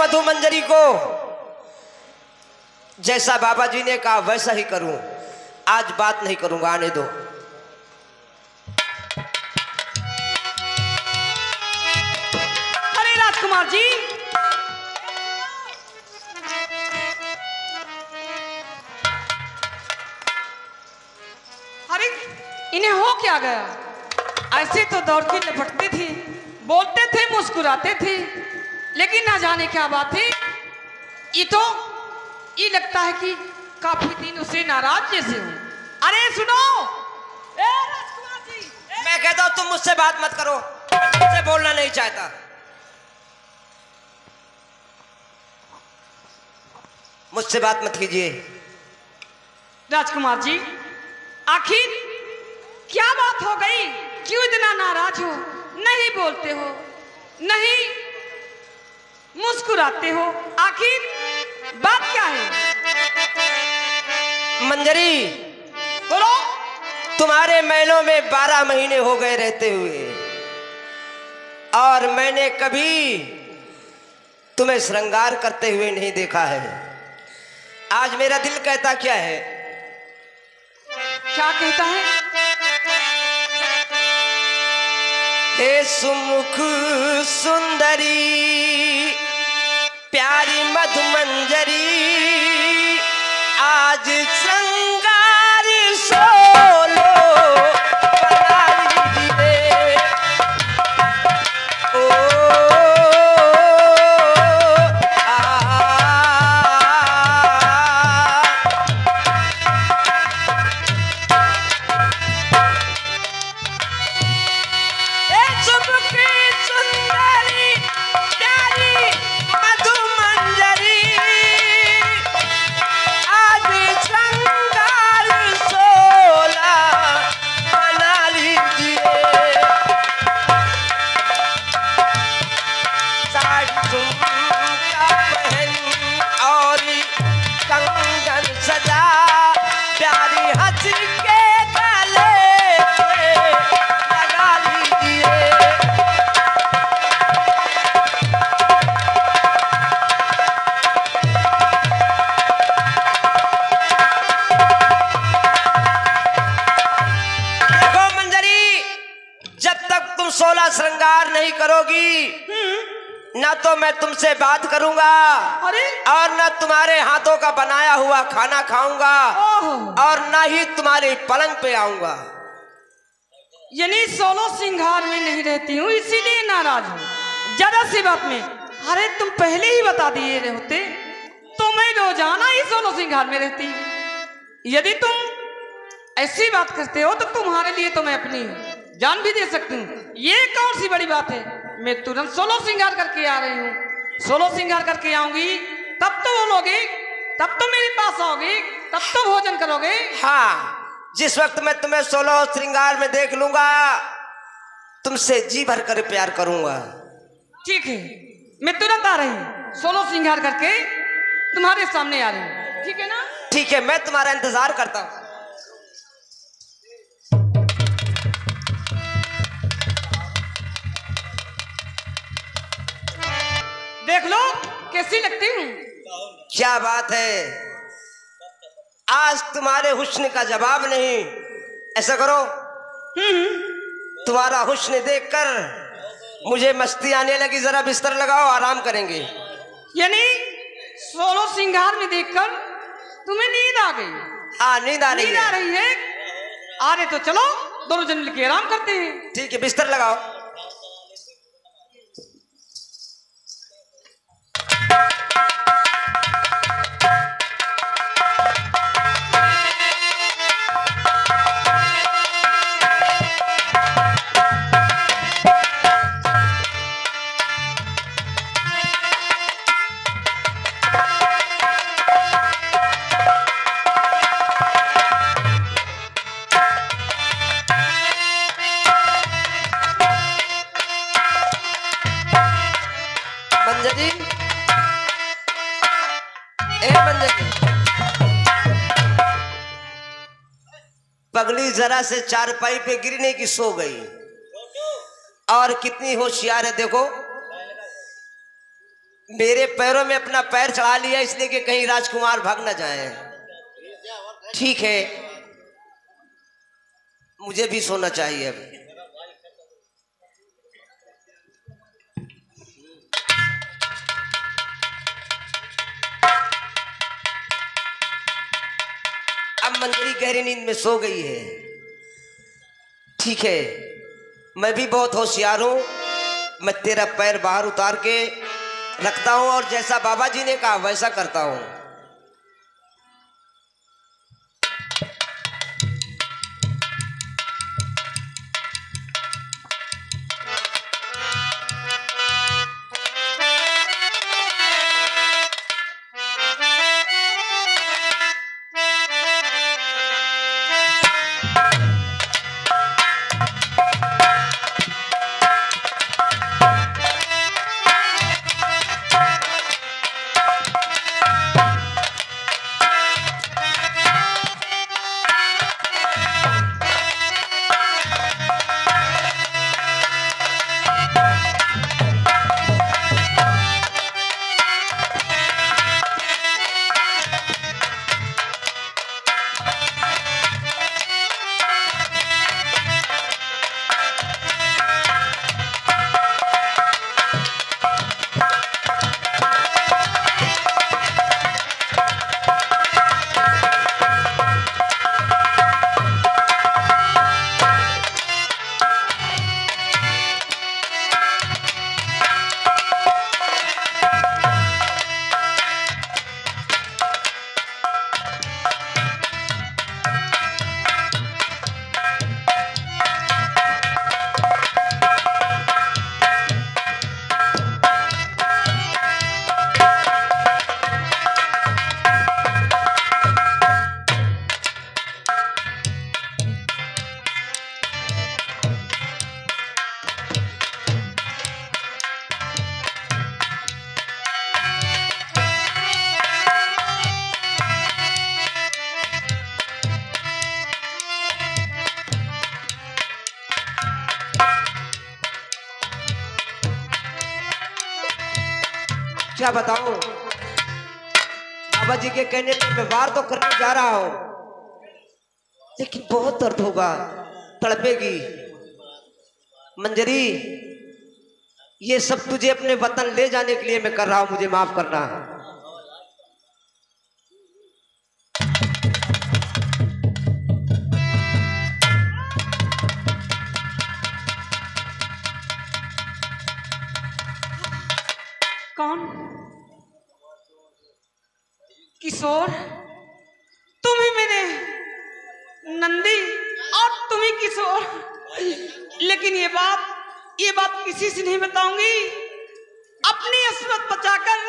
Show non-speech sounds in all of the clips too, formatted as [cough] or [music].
मधु मंजरी को। जैसा बाबा जी ने कहा, वैसा ही करूँ। आज बात नहीं करूँगा, आने दो। अरे राजकुमार जी। अरे, इन्हें हो क्या गया? ऐसे तो दौड़ती लपटती थी, बोलते थे, मुस्कुराते थे। लेकिन ना जाने क्या बात है ये तो ये लगता है कि काफ़ी दिन उसे नाराज़ जैसे हो। अरे सुनो! ए राजकुमार जी! ए, मैं कहता हूँ तुम मुझसे बात मत करो। मैं तुमसे बोलना नहीं चाहता। मुझसे बात मत कीजिए। राजकुमार जी आखिर क्या बात हो गई? क्यों इतना नाराज़ हो? नहीं बोलते हो। नहीं मुस्कुराते हो। आखिर बात क्या है? मंजरी बोलो। तुम्हारे महलों में बारह महीने हो गए रहते हुए। और मैंने कभी तुम्हें श्रृंगार करते हुए नहीं देखा है। आज मेरा दिल कहता क्या है? क्या कहता है? हे सुमुख सुंदरी प्यारी मधुमंजरी। आज श्रृंगार तो मैं तुमसे बात करूँगा। अरे। और न तुम्हारे हाथों का बनाया हुआ खाना खाऊँगा। और न ही तुम्हारे पलंग पे आऊँगा। यानी सोलो सिंगार में नहीं रहती हूँ इसीलिए नाराज़ हूँ। ज़्यादा सी बात में अरे तुम पहले ही बता दिए होते। तो मैं रोज़ाना ही सोलो सिंगार में रहती यदि तुम ऐसी बात करते हो तो तुम्हारे लिए तो मैं अपनी जान भी दे सकती हूँ। ये कौन सी बड़ी बात है? मैं तुरंत सोलो सिंगार करके आ रही हूँ। सोलो सिंगार करके आऊँगी तब तो बोलोगे तब तो मेरे पास आओगे तब तो भोजन करोगे। हाँ जिस वक्त मैं तुम्हें सोलो श्रृंगार में देख लूँगा तुमसे जी भर कर प्यार करूँगा। ठीक है मैं तुरंत आ रही हूँ। सोलो श्रृंगार करके तुम्हारे सामने आ रही हूँ। ठीक है ना? ठीक है मैं तुम्हारा इंतज़ार करता हूँ। देख लो कैसी लगती हूँ। क्या बात है। आज तुम्हारे हुस्न का जवाब नहीं। ऐसा करो। तुम्हारा हुस्न देखकर मुझे मस्ती आने लगी। जरा बिस्तर लगाओ आराम करेंगे। यानी सोलो सिंगार में देखकर तुम्हें नींद आ गई। हाँ नींद आ रही नींद आ रही है। आ रहे तो चलो दोनों जन मिलकर आराम करते हैं। ठीक है बिस्तर लगाओ। मंजरी। ए मंजरी। पगली जरा से चारपाई पे गिरने की सो गई। और कितनी होशियार है देखो। मेरे पैरों में अपना पैर चढ़ा लिया, इसलिए कि कहीं राजकुमार भाग न जाए। ठीक है। मुझे भी सोना चाहिए अब। गहरी नींद में सो गई है। ठीक है, मैं भी बहुत होशियार हूँ। मैं तेरा पैर बाहर उतार के रखता हूँ और जैसा बाबा जी ने कहा, वैसा करता हूँ। क्या बताऊँ? बाबा जी के कहने पर मैं वार तो करने जा रहा हूँ। लेकिन बहुत दर्द होगा, तड़पेगी। मंजरी, ये सब तुझे अपने वतन ले जाने के लिए मैं कर रहा हूँ, मुझे माफ़ करना। कौन किशोर तुम ही मेरे नंदी और तुम ही किशोर लेकिन ये बात ये बात किसी से नहीं बताऊँगी अपनी असमत बचाकर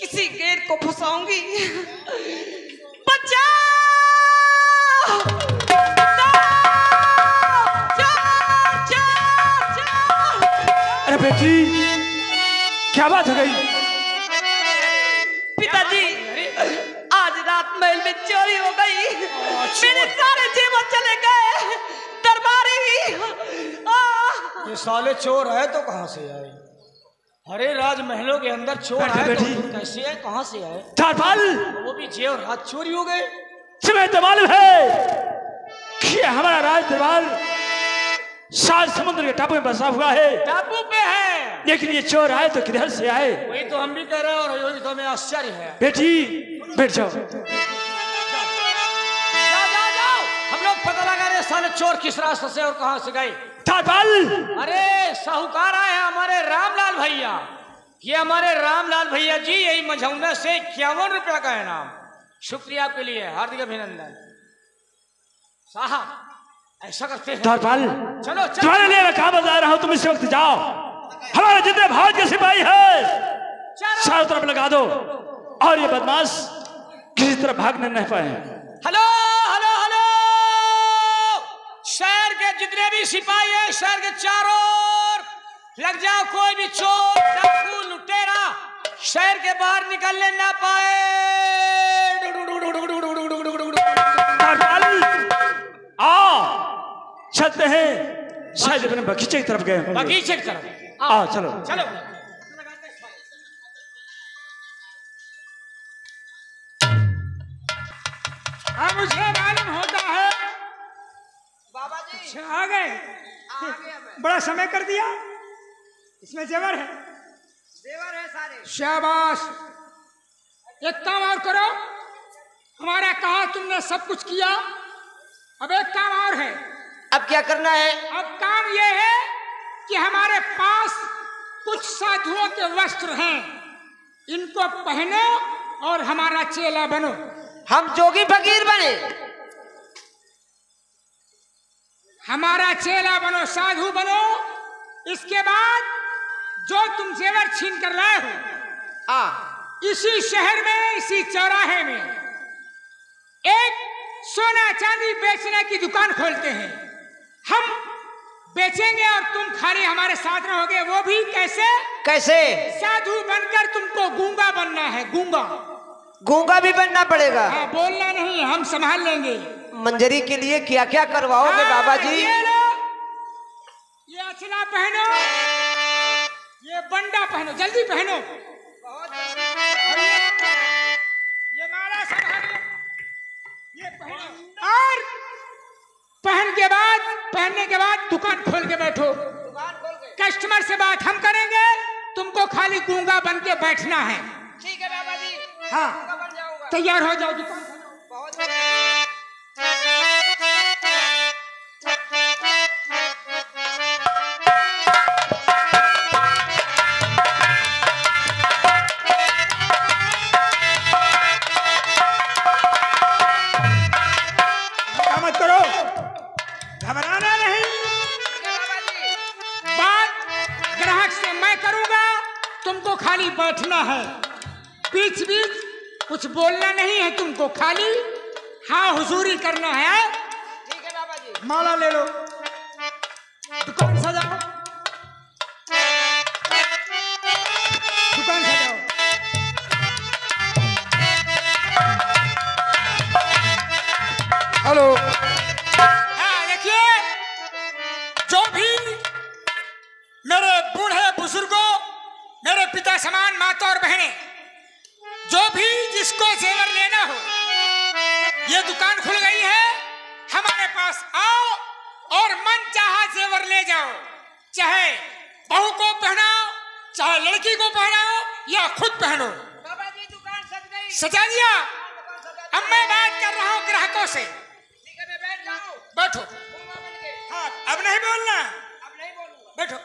किसी गैर को फंसाऊँगी! बचाओ! अरे बेटी, क्या बात हो गई महल में चोरी हो गई। मेरे सारे जेवर चले गए। दरबारी ही। ये साले चोर है तो कहाँ से आए? अरे राज महलों के अंदर चोर बैठे, आए तो बैठी। कैसे आए कहाँ से आए? चारपाल। वो भी जेवर हाथ चोरी हो गए। तुम्हें तो मालूम है। कि हमारा राज दरबार सात समुद्र के टापू में बसा हुआ है। टापू पे है। लेकिन ये चोर आए तो किधर से आए? वही तो हम भी कह रहे हैं और तो हमें आश्चर्य है। बेटी बैठ जाओ। हम लोग पता लगा रहे साले चोर किस रास्ते से और कहाँ से गए। चारपाल अरे साहूकार आए हमारे रामलाल भैया। ये हमारे रामलाल भैया जी यही मझौना से इक्यावन रुपया का है नाम शुक्रिया आपके लिए हार्दिक अभिनंदन। साहब ऐसा करते हैं। चलो तुम्हारे लिए मैं काम बता रहा हूँ? तुम इस वक्त जाओ। हमारे जितने भाग के सिपाही है चारों तरफ़ लगा दो। और ये बदमाश किसी तरह भागने नहीं पाए हेलो हेलो हेलो। शहर के जितने भी सिपाही हैं शहर के चारों लग जाओ कोई भी चोर डाकू लुटेरा शहर के बाहर निकलने ना पाए। चलते हैं। शायद अपने बगीचे की तरफ़ गए बगीचे की तरफ़। आ चलो। चलो। हाँ मुझे मालूम होता है। बाबा जी अच्छा, आ गए। आ गए बड़ा समय कर दिया। इसमें जेवर है। जेवर है सारे। शाबाश। एक काम और करो। हमारा कहा तुमने सब कुछ किया। अब एक काम और है। अब क्या करना है? अब काम ये है कि हमारे पास कुछ साधुओं के वस्त्र हैं। इनको पहनो और हमारा चेला बनो। हम जोगी फकीर बने। हमारा चेला बनो साधु बनो। इसके बाद जो तुम जेवर छीन कर लाए हो आ इसी शहर में इसी चौराहे में एक सोना चांदी बेचने की दुकान खोलते हैं। बेचेंगे और तुम खाली हमारे साथ रहोगे वो भी कैसे? कैसे? साधु बनकर तुमको गूँगा बनना है गूँगा। गूँगा भी बनना पड़ेगा। हाँ बोलना नहीं हम संभाल लेंगे। मंजरी के लिए क्या क्या करवाओगे हाँ, बाबा जी ये लो। ये अचला पहनो। ये बंडा पहनो जल्दी पहनो। ये ये माला संभालो। ये पहनो। और पहन के बाद पहनने के बाद दुकान खोल के बैठो। कस्टमर से बात हम करेंगे तुमको खाली गूँगा बन के बैठना है। ठीक है बाबा जी। हाँ। तैयार हो जाओ दुकान। कुछ बोलना नहीं है तुमको खाली हाँ हुजूरी करना है ठीक है बाबा जी माला ले लो। दुकान सजाओ। दुकान सजाओ। हेलो। हाँ देखिए जो भी मेरे बूढ़े बुज़ुर्गों मेरे पिता समान माता और बहनें जिसको जेवर लेना हो। ये दुकान खुल गई है। हमारे पास आओ और मन चाहा जेवर ले जाओ। चाहे बहू को पहनाओ चाहे लड़की को पहनाओ या खुद पहनो। बाबा जी दुकान सज दिया अब मैं बात कर रहा हूँ ग्राहकों से। है बैठ हाँ अब नहीं बोलना। अब नहीं बोलूँगा। बैठो।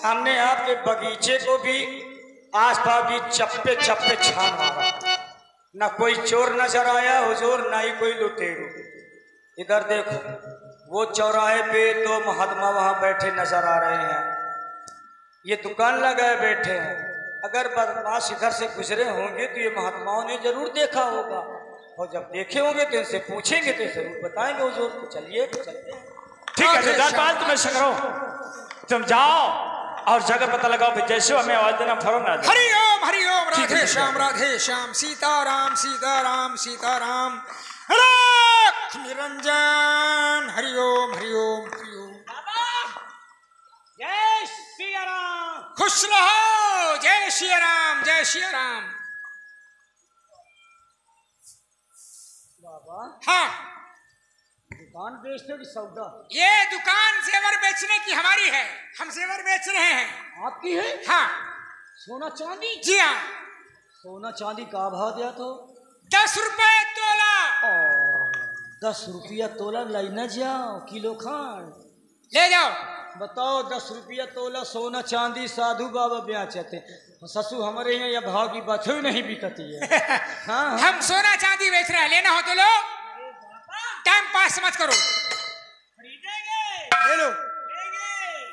हमने आपके बगीचे को भी आसपास भी चप्पे चप्पे छान मारा। न कोई चोर नज़र आया हुजूर न ही कोई लुटेरू। इधर देखो वो चौराहे पे दो महात्मा वहाँ बैठे नज़र आ रहे हैं। ये दुकान लगाए बैठे हैं। अगर बदमाश इधर से गुजरे होंगे तो ये महात्माओं ने ज़रूर देखा होगा। और जब देखे होंगे तो इनसे पूछेंगे तो ज़रूर बताएँगे हुजूर को चलिए चलते ठीक है पाल तुम जाओ। और जगह पता लगाओ फिर जैसे हमें आवाज़ देना फ़ौरन आ जाओ हरि ओम हरि ओम राधे। श्याम राधे श्याम सीताराम सीताराम सीताराम। लख निरंजन हरि ओम हरि ओम हरि ओम जय श्री राम खुश रहो जय श्री राम जय श्री राम बाबा। हाँ। दुकान बेचते हो कि सौदा। ये दुकान जेवर बेचने की हमारी है। हम जेवर बेच रहे हैं। आपकी है? हाँ। सोना चांदी? जी हाँ। सोना चांदी का भाव दिया तो? दस रुपए तोला। दस रुपया तोला लेना जाओ किलो खान। ले जाओ। बताओ दस रुपया तोला सोना चांदी साधु बाबा बेचते ससु हमारे यहाँ यह भाव की बात नहीं बिकती है। [laughs] हाँ हाँ। हम सोना चांदी बेच रहे हैं। लेना हो तो लो। मत करो। ले लो।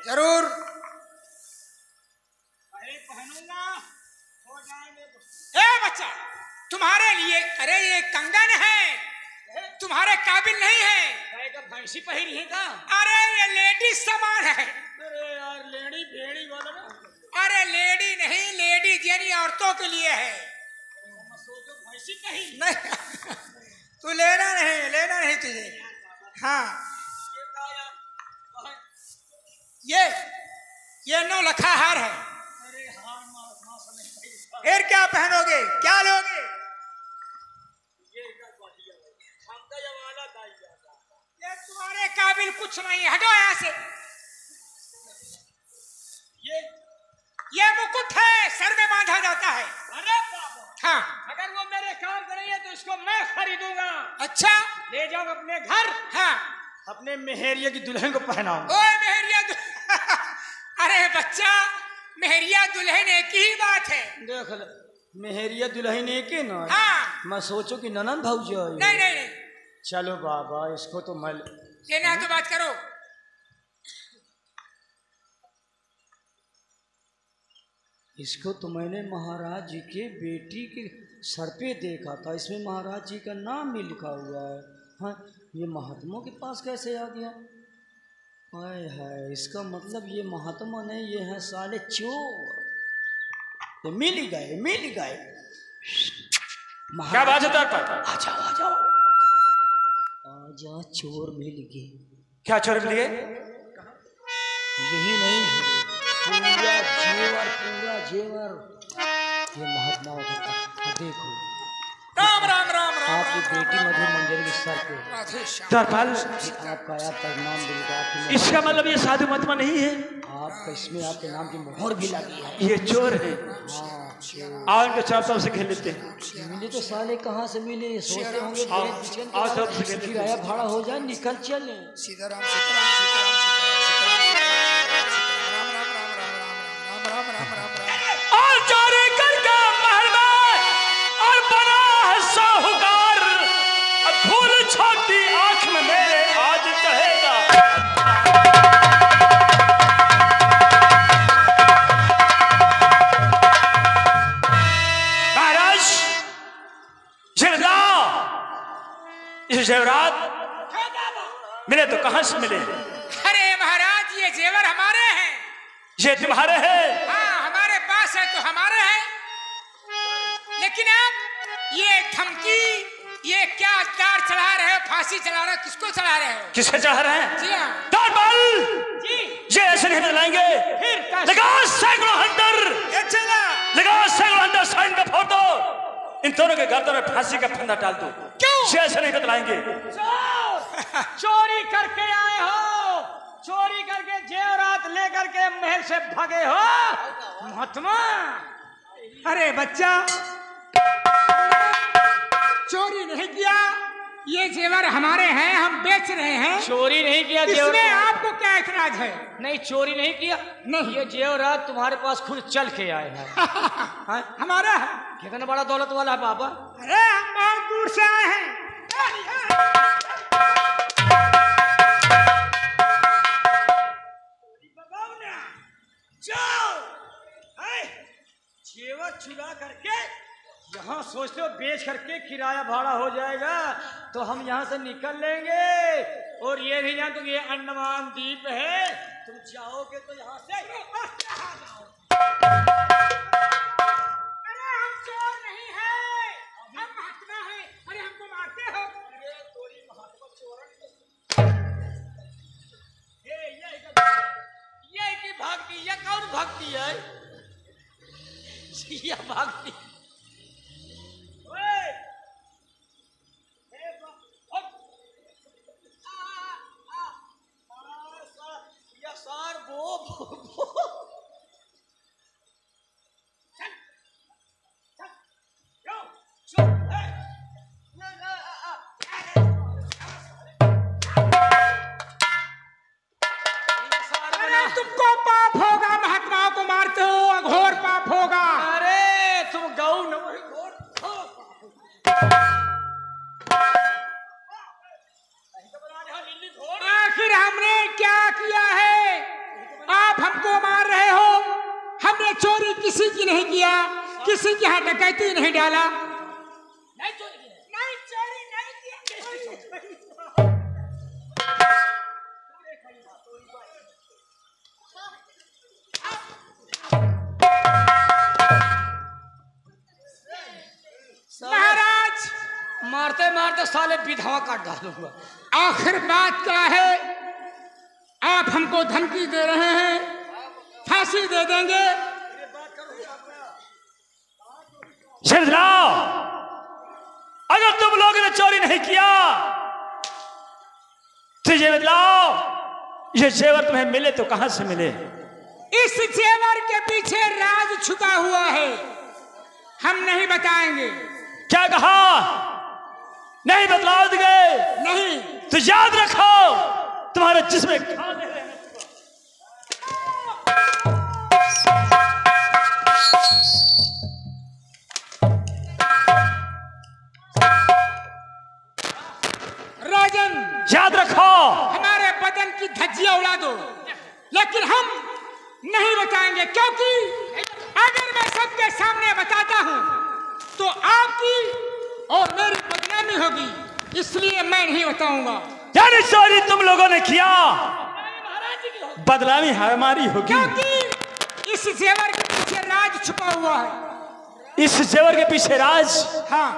ज़रूर। ए बच्चा तुम्हारे लिए अरे ये कंगन है। तुम्हारे काबिल नहीं है। भैंसी पहनी है का अरे ये लेडीज़ सामान है। अरे यार लेडी भेड़ी वाला अरे लेडी नहीं लेडीज़ यानी औरतों के लिए है। भैंसी पहनी। नहीं [laughs] तू लेना नहीं लेना नहीं तुझे। हाँ। ये ये नौ लखा हार है। फिर क्या पहनोगे? क्या लोगे? ये तुम्हारे काबिल कुछ नहीं हटो यहाँ से। ये ये मुकुट है। सर में बांधा जाता है। अरे हाँ। काम करेंगे तो इसको मैं खरीदूँगा। अच्छा। ले जाओ अपने घर। हाँ। अपने मेहरिया की दुल्हन को पहनाओ। मेहरिया [laughs] अरे बच्चा मेहरिया दुल्हन एक ही बात है। देख ले मेहरिया दुल्हन एक ही ना हाँ। मैं सोचो कि ननन भाऊजी नहीं नहीं नहीं। चलो बाबा इसको तो मैं लेना तो बात करो। इसको तो मैंने महाराज जी के बेटी के सर पे देखा था इसमें महाराज जी का नाम भी लिखा हुआ है। हाँ ये महात्मा के पास कैसे आ गया? हाय हाय इसका मतलब ये महात्मा नहीं ये है साले चोर। ये मिल गए मिल गए। क्या बात है आ जाओ आ जाओ। आजा चोर मिल गए। क्या चोर मिल गए? यही नहीं है। पूरा जेवर पूरा जेवर। ये महात्माओं का। देखो। राम राम राम राम आपकी बेटी मधु मंदिर के सर पे। श्याम। आपका आया प्रणाम बिल्कुल आपकी इसका मतलब ये साधु महात्मा नहीं है? आपका इसमें आपके नाम की मोहर भी लगी है। ये चोर है। हाँ। आओ इनको चार सौ से खेल लेते हैं। मिले तो साले कहाँ से मिले? सोचते होंगे आओ, सबसे खेल लेते किराया भाड़ा हो जाए निकल चले। सीताराम सीताराम सीताराम सीताराम। जेवरात? मिले तो कहाँ से मिले? अरे महाराज ये जेवर हमारे हैं। ये तुम्हारे हैं? हाँ हमारे पास है तो हमारे हैं। लेकिन आप ये धमकी ये क्या दार चढ़ा रहे हो फांसी चढ़ा रहे हो किसको चढ़ा रहे हो? किसे चढ़ रहे हैं? जी हाँ। ये ऐसे नहीं लाएँगे। लगा सैकड़ों हंटर लगा सैकड़ों हंटर साइन का फोड़ दो इन दोनों के गर्दन में फांसी का फंदा डाल दो। क्यों? ऐसे नहीं बतलाएँगे चोरी करके आए हो। चोरी करके जेवरात लेकर के महल से भागे हो। महात्मा अरे बच्चा चोरी नहीं किया। ये जेवर हमारे हैं हम बेच रहे हैं। चोरी नहीं किया इसमें आपको क्या ऐतराज है? नहीं चोरी नहीं किया। नहीं। ये जेवरात तुम्हारे पास खुद चल के आए हैं। [laughs] हाँ? हमारा है। कितना बड़ा दौलत वाला है बाबा? अरे हम बहुत दूर से आए हैं। चुरा करके यहाँ सोचते हो बेच करके किराया भाड़ा हो जाएगा तो हम यहाँ से निकल लेंगे। और ये नहीं जानते कि ये अंडमान द्वीप है। तुम जाओगे तो यहाँ से भक्ति ये कौन भक्ति है ये भक्ति ओए! तुमको पाप होगा महात्माओं को मारते हो अघोर पाप होगा। अरे तुम खो आखिर हमने क्या किया है? आप हमको मार रहे हो। हमने चोरी किसी की नहीं किया किसी के यहाँ डकैती नहीं डाला। आखिर बात क्या है? आप हमको धमकी दे रहे हैं फांसी दे देंगे। अगर तुम लोगों ने चोरी नहीं किया तो ये जेवर तुम्हें मिले तो कहाँ से मिले? इस जेवर के पीछे राज छुपा हुआ है। हम नहीं बताएँगे। क्या कहा? नहीं बदलाव गए नहीं। तो याद रखो तुम्हारे जिसमें खाने मैं नहीं बताऊँगा। यानी चोरी तुम लोगों ने किया। बदलामी हमारी होगी। क्योंकि इस जेवर के पीछे राज छुपा हुआ है। इस जेवर के पीछे राज? हाँ।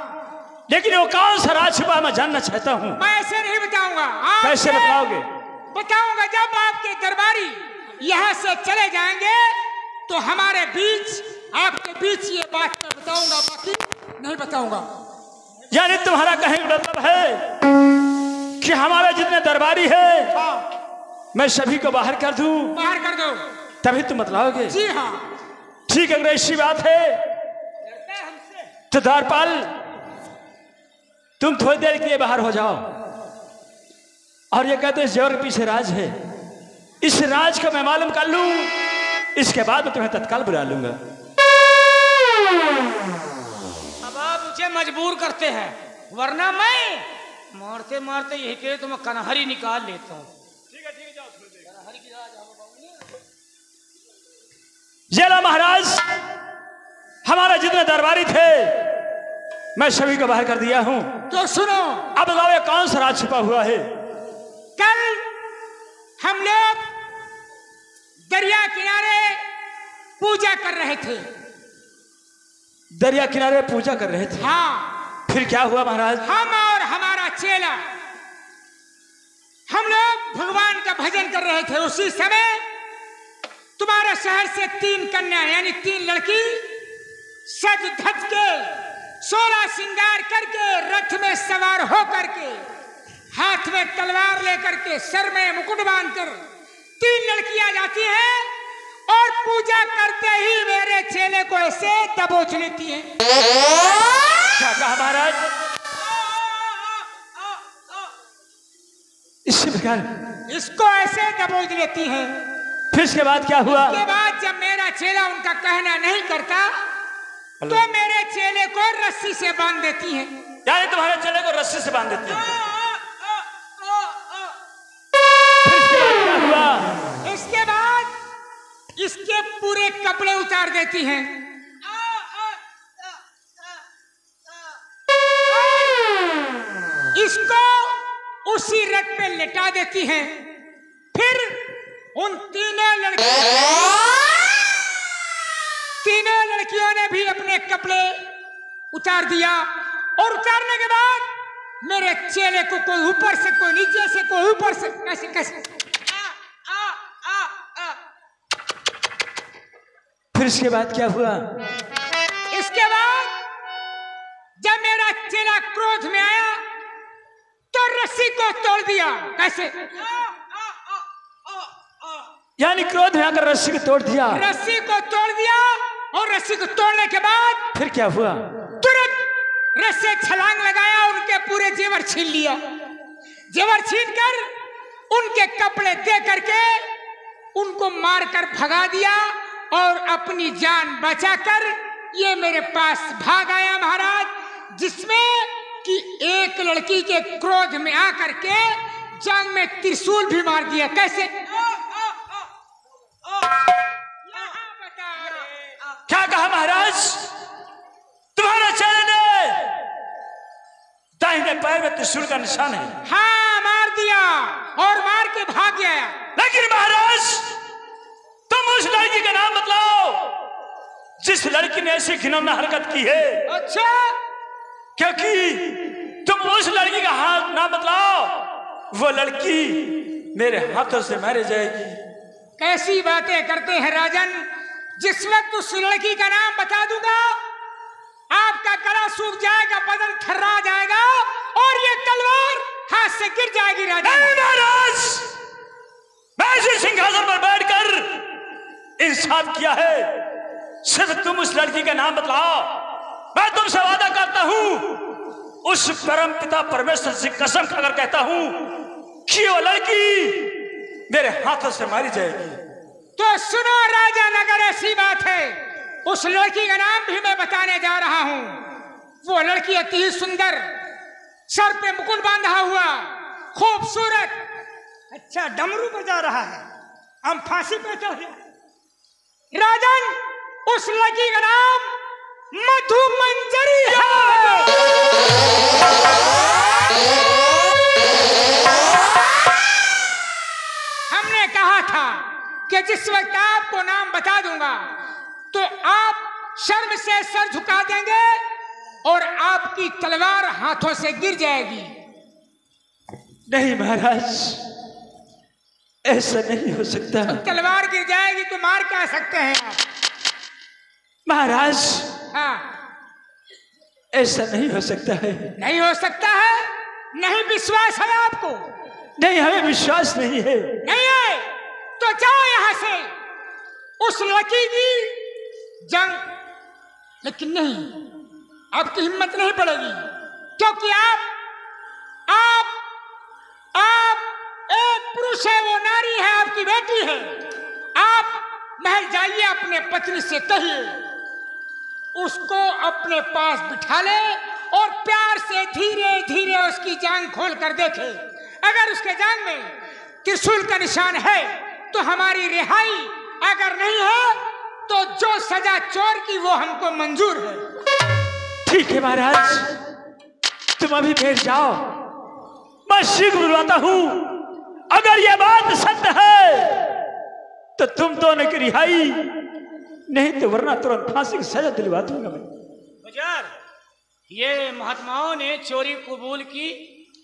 लेकिन वो कौन सा राज छुपा मैं जानना चाहता हूँ। मैं ऐसे नहीं बताऊँगा। कैसे बताओगे? बताऊँगा जब आपके दरबारी यहाँ से चले जाएँगे तो हमारे बीच आपके बीच ये बात मैं बताऊँगा बाकी नहीं बताऊँगा। यानी तुम्हारा कहने का मतलब है कि हमारे जितने दरबारी है हाँ। मैं सभी को बाहर कर दूँ? बाहर कर दो। तभी तुम बतलाओगे? जी हाँ। ठीक है ऐसी बात है। तो द्वारपाल तुम थोड़ी देर के लिए बाहर हो जाओ। और ये कहते हैं इस जेवर के पीछे राज है। इस राज को मैं मालूम कर लू इसके बाद मैं तुम्हें तत्काल बुला लूँगा। मजबूर करते हैं। वरना मैं मारते मारते यही के तो मैं कन्हरी निकाल लेता हूँ। जेला महाराज हमारे जितने दरबारी थे मैं सभी को बाहर कर दिया हूँ। तो सुनो। अब बताओ कौन सा राज छिपा हुआ है? कल हम लोग दरिया किनारे पूजा कर रहे थे। दरिया किनारे पूजा कर रहे थे। हाँ। फिर क्या हुआ महाराज? हम और हमारा चेला हम लोग भगवान का भजन कर रहे थे उसी समय तुम्हारे शहर से तीन कन्या यानी तीन लड़की सज धज के सोलह श्रृंगार करके रथ में सवार हो करके हाथ में तलवार लेकर के सर में मुकुट बांधकर तीन लड़कियाँ जाती हैं। और पूजा करते ही मेरे चेले को ऐसे दबोच लेती है। क्या कहा महाराज। इसी प्रकार इसको ऐसे दबोच लेती है। फिर इसके बाद क्या हुआ? उसके बाद जब मेरा चेला उनका कहना नहीं करता तो मेरे चेले को रस्सी से बाँध देती है। यानी तुम्हारे चेले को रस्सी से बाँध देती हैं। कपड़े उतार देती हैं। इसको उसी रथ पे लेटा देती हैं। फिर उन तीनों लड़की तीनों लड़कियों ने भी अपने कपड़े उतार दिया और उतारने के बाद मेरे चेले को कोई ऊपर से, कोई नीचे से, कोई ऊपर से कैसे कैसे आ, आ, आ, आ। फिर इसके बाद क्या हुआ? इसके बाद जब मेरा चेला क्रोध में आया तो रस्सी को तोड़ दिया। कैसे? यानी क्रोध में आकर रस्सी को तोड़ दिया। रस्सी को तोड़ दिया और रस्सी को तोड़ने के बाद फिर क्या हुआ? तुरंत रस्से छलांग लगाया उनके पूरे जेवर छीन लिया। जेवर छीन कर उनके कपड़े दे करके उनको मारकर भगा दिया। और अपनी जान बचाकर ये मेरे पास भाग आया महाराज जिसमें कि एक लड़की के क्रोध में आकर के जांग में त्रिशूल भी मार दिया। कैसे? क्या कहा महाराज? तुम्हारा ने दाहिने पैर में त्रिशूल का निशान है। हाँ मार दिया और मार के भाग गया लेकिन महाराज उस लड़की का नाम बतलाओ जिस लड़की ने ऐसी घिनौना हरकत की है अच्छा। क्योंकि तुम उस लड़की का हाथ ना बतलाओ वो लड़की मेरे हाथों से मारी जाएगी। कैसी बातें करते हैं राजन जिस वक्त उस लड़की का नाम बता दूँगा? आपका गला सूख जाएगा बदन थर्रा जाएगा और ये तलवार हाथ से गिर जाएगी राजन। महाराज मैं सिंहासन पर बैठकर इंसाफ किया है? सिर्फ़ तुम उस लड़की का नाम बतलाओ। मैं तुमसे वादा करता हूँ उस परम पिता परमेश्वर से कसम खाकर कहता हूँ कि वो लड़की मेरे हाथों से मारी जाएगी। तो सुनो राजन अगर ऐसी बात है। उस लड़की का नाम भी मैं बताने जा रहा हूँ। वो लड़की अति ही सुंदर सर पे मुकुट बांधा हुआ खूबसूरत। अच्छा डमरू बजा रहा है। हम फांसी पे चढ़े राजन, उस लड़की का नाम मधु मंजरी है। हमने कहा था कि जिस वक्त आपको नाम बता दूँगा तो आप शर्म से सर झुका देंगे और आपकी तलवार हाथों से गिर जाएगी। नहीं, महाराज। ऐसा नहीं हो सकता। तलवार गिर जाएगी तो मार क्या सकते हैं आप? महाराज हाँ। ऐसा नहीं हो सकता है। नहीं हो सकता है? नहीं विश्वास है आपको? नहीं हमें विश्वास नहीं है। नहीं है? तो जाओ यहाँ से। उस लकी की जंग। लेकिन नहीं आपकी हिम्मत नहीं पड़ेगी। क्योंकि आप आप पुरुष है वो नारी है, आपकी बेटी है। आप महल जाइए, अपने पत्नी से कहिए। उसको अपने पास बिठा ले और प्यार से धीरे धीरे उसकी जांग खोल कर देखे। अगर उसके जांग में त्रिशूल का निशान है तो हमारी रिहाई अगर नहीं है तो जो सजा चोर की, वो हमको मंजूर है। ठीक है महाराज, तुम अभी बैठ जाओ। मैं शीघ्र बुलवाता हूँ। अगर यह बात सत्य है तो तुम दोनों की रिहाई नहीं तो वरना तुरंत फांसी की सजा दिलवा दूँगा मैं। गुजर ये महात्माओं ने चोरी कबूल की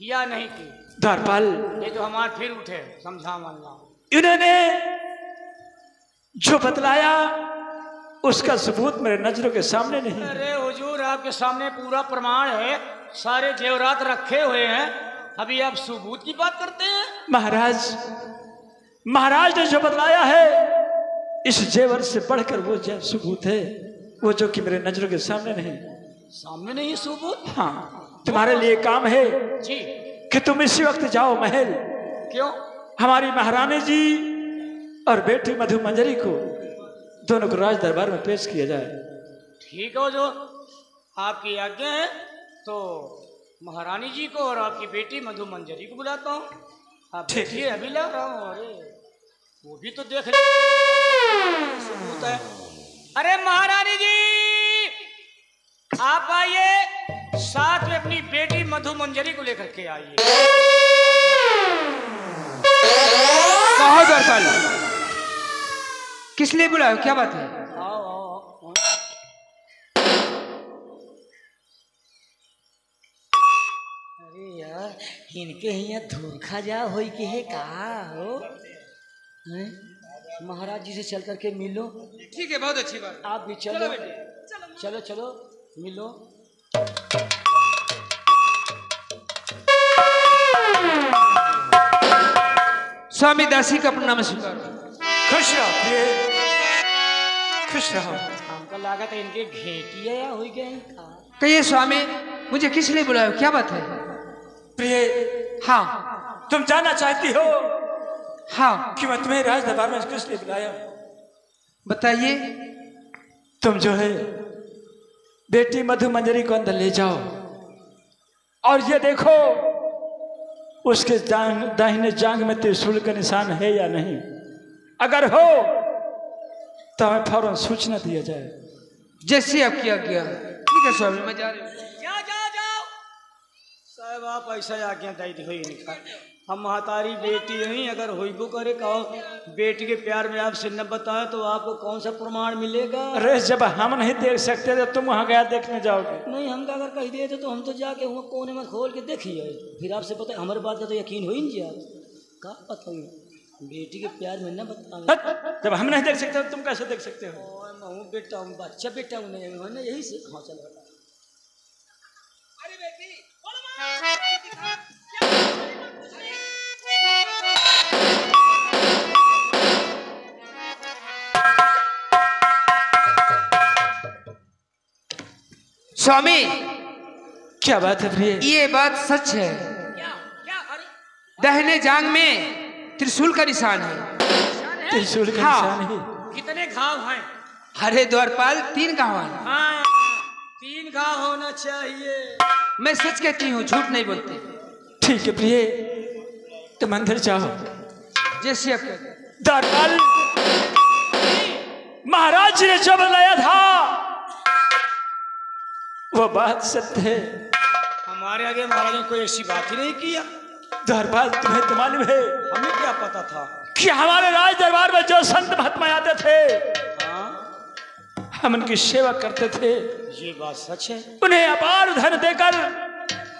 या नहीं की? द्वारपाल ये तो हमारे फिर उठे समझा मानना इन्होंने जो बतलाया उसका सबूत मेरे नज़रों के सामने नहीं। अरे हुजूर आपके सामने पूरा प्रमाण है सारे जेवरात रखे हुए हैं अभी आप सबूत की बात करते हैं? महाराज महाराज ने जो बतलाया है इस जेवर से बढ़कर वो जो सबूत है वो जो कि मेरे नज़रों के सामने नहीं। सामने नहीं सबूत? हाँ तुम्हारे लिए काम है जी। कि तुम इसी वक्त जाओ महल। क्यों? हमारी महारानी जी और बेटी मधु मंजरी को दोनों को राज दरबार में पेश किया जाए। ठीक है जो आपकी आज्ञा है तो महारानी जी को और आपकी बेटी मधु मंजरी को बुलाता हूँ। आप देखिए अभी ला रहा हूँ अरे वो भी तो देख ले सबूत है। अरे महारानी जी आप आइए साथ में अपनी बेटी मधु मंजरी को लेकर के आइए। द्वारपाल किस लिए बुलाया क्या बात है? इनके यहाँ धोखा जा होई के है का हो? महाराज जी से चल करके मिलो। ठीक है बहुत अच्छी बात। आप भी चलो। चलो चलो मिलो। स्वामी दासी का प्रणाम स्वीकार। खुश रहो। खुश रहो। हमको लागत है इनके घेटिया या होई गए। कहिए स्वामी मुझे किस लिए बुलाया क्या बात है? प्रिय हाँ। तुम जाना चाहती हो हाँ। कि मैं तुम्हें राज दरबार में किस लिए बुलाया? बताइए। तुम जो है बेटी मधु मंजरी को अंदर ले जाओ। और ये देखो उसके जांग दाहिने जांग में त्रिशूल का निशान है या नहीं? अगर हो तो हमें फ़ौरन सूचना दिया जाए। जैसे आप किया गया ठीक है स्वामी मैं जा रही हूँ। साहब आप ऐसा आज्ञा दी हुई इनका हम महतारी बेटी हैं अगर होइबो करे कहो बेटी के प्यार में आपसे न बताए तो आपको कौन सा प्रमाण मिलेगा? अरे जब हम नहीं देख सकते तो तुम वहाँ गया देखने जाओगे। नहीं हम अगर कह दिए थे तो हम तो जाके हुआ कोने में खोल के देखिए। फिर आपसे पता हमारे बात का तो यकीन हो ही नहीं आप का पता बेटी के प्यार में न हट! जब हम नहीं देख सकते तो तुम कैसे देख सकते हो? मैं हूँ बेटा हूँ बच्चा बेटा हूँ नहीं यही से हाँ चलो स्वामी क्या बात है प्रिय? ये बात सच है। दहने जांग में त्रिशूल का निशान है। त्रिशूल का हाँ। निशान ही। कितने घाव हैं? हरे द्वारपाल तीन गाँव हाँ। तीन घाव होना चाहिए। मैं सच कहती हूँ झूठ नहीं बोलती। ठीक है प्रिय तुम अंदर जाओ। जैसे आप हैं। दरबार महाराज ने जो बताया था वो बात सत्य है। हमारे आगे महाराज ने कोई ऐसी बात ही नहीं किया। दरबार तुम्हें तो मालूम है। हमें क्या पता था? कि हमारे राज दरबार में जो संत महात्मा आते थे हम उनकी सेवा करते थे। ये बात सच है? उन्हें अपार धन देकर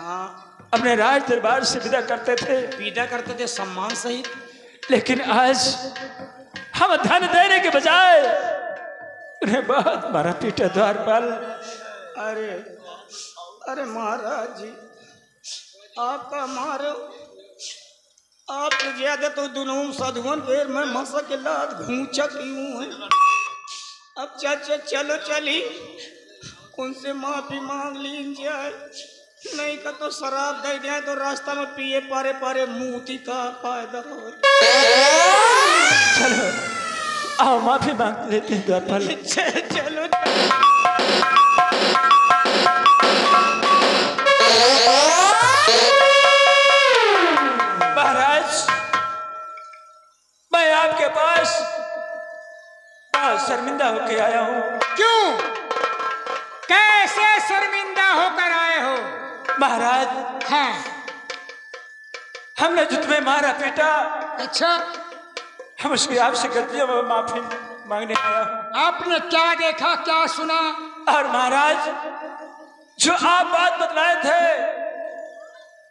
हाँ। अपने राज दरबार से विदा करते थे। विदा करते थे सम्मान सहित। लेकिन आज हम धन देने के बजाय उन्हें बहुत मारा पीटा द्वार पर। अरे अरे महाराज जी आपका मारो। आप ज़्यादा तो दोनों साधुवन पेर में मसा के लाद घूचा क्यों है। अब चाचा चलो चली। उनसे माफ़ी मांग ली जाए नहीं का तो शराब दे दिया तो रास्ता में पिए पारे पारे मूती का फ़ायदा हो चलो आओ माफ़ी मांग लेते चलो, चलो। शर्मिंदा होके आया हूँ। क्यों? कैसे शर्मिंदा होकर आए हो? महाराज। हाँ। हमने जो तुम्हें मारा पीटा अच्छा। हम उसकी आपसे गलतियों में माफ़ी मांगने आया हूँ। आपने क्या देखा क्या सुना? और महाराज जो आप बात बतलाए थे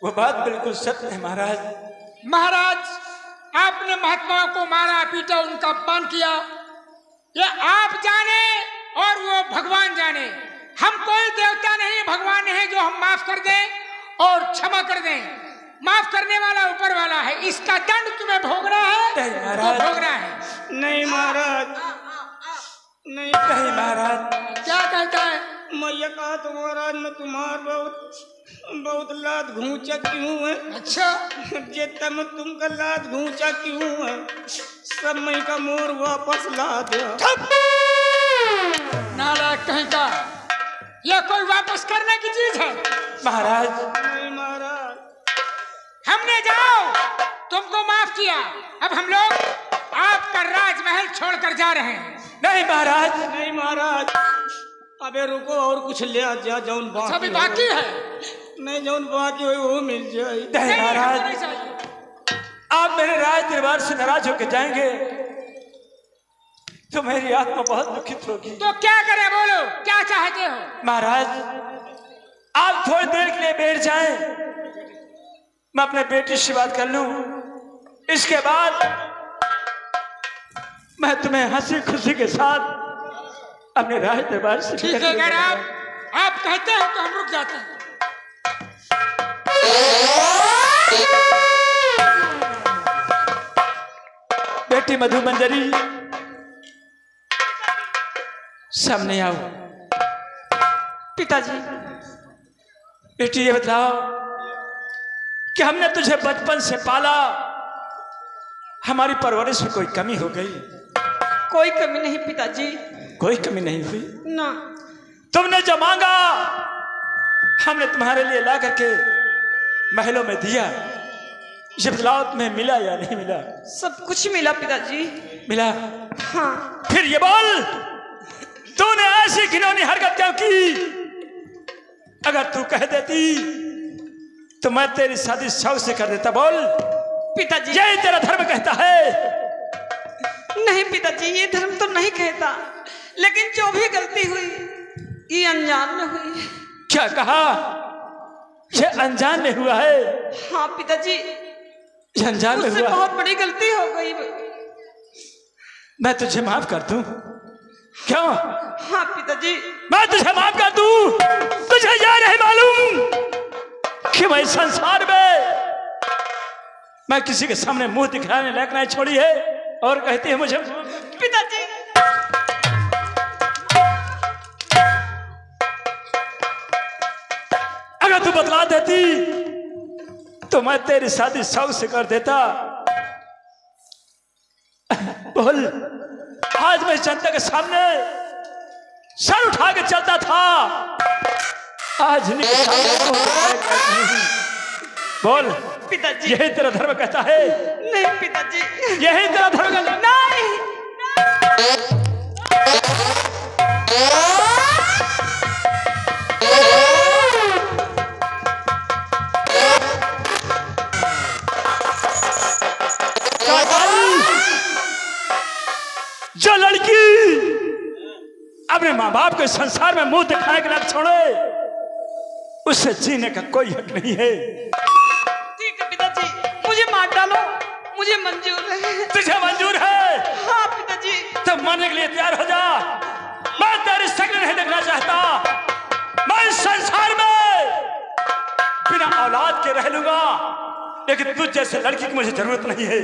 वो बात बिल्कुल सत्य है महाराज। महाराज आपने महात्माओं को मारा पीटा उनका अपमान किया। ये आप जाने और वो भगवान जाने। हम कोई देवता नहीं भगवान है जो हम माफ़ कर दें और क्षमा कर दें। माफ़ करने वाला ऊपर वाला है इसका दंड तुम्हें भोगना है तो भोगना है। नहीं महाराज। नहीं नहीं महाराज। क्या कहता है? मैया कहा तो महाराज मैं तुम्हार बहुत बहुत लाद घूचा क्यों है अच्छा। [laughs] जे तम तुमका लाद घूचा क्यों है? सब मई का मोर वापस ला दे। नालायक कहीं का? यह कोई वापस करने की चीज़ है? महाराज। नहीं महाराज। हमने जाओ। तुमको माफ़ किया। अब हम लोग आपका राजमहल छोड़कर जा रहे हैं। नहीं महाराज। नहीं महाराज। अबे रुको और कुछ ले आ जा जौन सभी बाकी बाकी है। नहीं जौन बाकी हो वो मिल जाए। नहीं नहीं, महाराज। आप मेरे राज दरबार से नाराज़ होकर जाएँगे तो मेरी आत्मा बहुत दुखित होगी। तो क्या करें बोलो? क्या चाहते हो? महाराज आप थोड़ी देर के लिए बैठ जाएँ। मैं अपने बेटी से बात कर लूँ। इसके बाद मैं तुम्हें हँसी खुशी के साथ अपने राज दरबार से ठीक है अगर आप आप कहते हैं तो हम रुक जाते हैं। बेटी मधु मंजरी सामने आओ। पिताजी बेटी ये बताओ कि हमने तुझे बचपन से पाला। हमारी परवरिश में कोई कमी हो गई? कोई कमी नहीं पिताजी। कोई कमी नहीं हुई? ना। तुमने जो मांगा हमने तुम्हारे लिए ला करके महलों में दिया। ये में मिला या नहीं मिला? सब कुछ मिला पिताजी। मिला। हाँ। फिर ये बोल तूने ऐसी घिनौनी हरकत क्यों की? अगर तू कह देती तो मैं तेरी शादी शव से कर देता बोल। पिताजी। यही तेरा धर्म कहता है। नहीं पिताजी ये धर्म तो नहीं कहता। लेकिन जो भी गलती हुई ये अनजान में हुई। क्या कहा? ये अनजान में हुआ है। हाँ पिताजी अनजान में हुआ। बहुत बड़ी गलती हो गई। मैं तुझे माफ़ कर दूँ। क्यों? हाँ पिताजी। मैं तुझे माफ़ कर दूँ। तुझे यह नहीं मालूम कि मैं संसार में मैं किसी के सामने मुँह दिखाने लायक नहीं छोड़ी है और कहती है मुझे पिताजी। अगर तू बतला देती तो मैं तेरी शादी सौ से कर देता। बोल आज मैं जनता के सामने सर उठा के चलता था। आज लायक नहीं। बोल पिताजी। यही तेरा धर्म कहता है? नहीं पिताजी। यही तेरा धर्म कहता है? नहीं। माँ बाप के संसार में मुँह दिखाने के लायक छोड़े। उसे जीने का कोई हक नहीं है। ठीक है पिताजी मुझे मार डालो। मुझे मंजूर है। तुझे मंजूर है। हाँ पिताजी। तो मरने के लिए तैयार हो जा। मैं तेरी शक्ल नहीं देखना चाहता। मैं इस संसार में बिना औलाद के रह लूँगा। लेकिन तुझ जैसे लड़की की मुझे ज़रूरत नहीं है।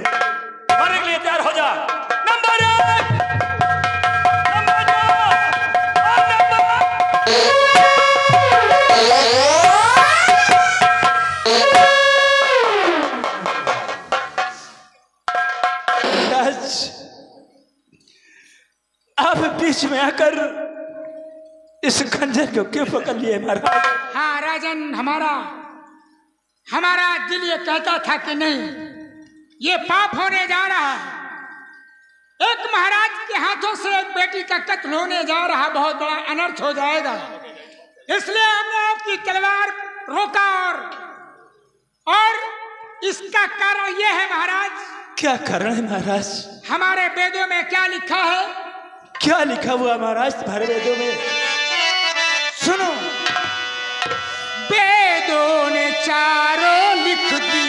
मरने के लिए तैयार हो जा। नंबर एक। बीच में आकर इस खंजर को क्यों पकड़ लिए महाराज? हाँ राजन हमारा हमारा दिल ये कहता था कि नहीं ये पाप होने जा रहा है। एक महाराज के हाथों से एक बेटी का कत्ल होने जा रहा बहुत बड़ा अनर्थ हो जाएगा। इसलिए हमने आपकी तलवार रोका और और इसका कारण यह है महाराज। क्या कारण है महाराज? हमारे वेदों में क्या लिखा है? क्या लिखा हुआ महाराज तुम्हारे वेदों में? सुनो। वेदों ने चारों लिख दिया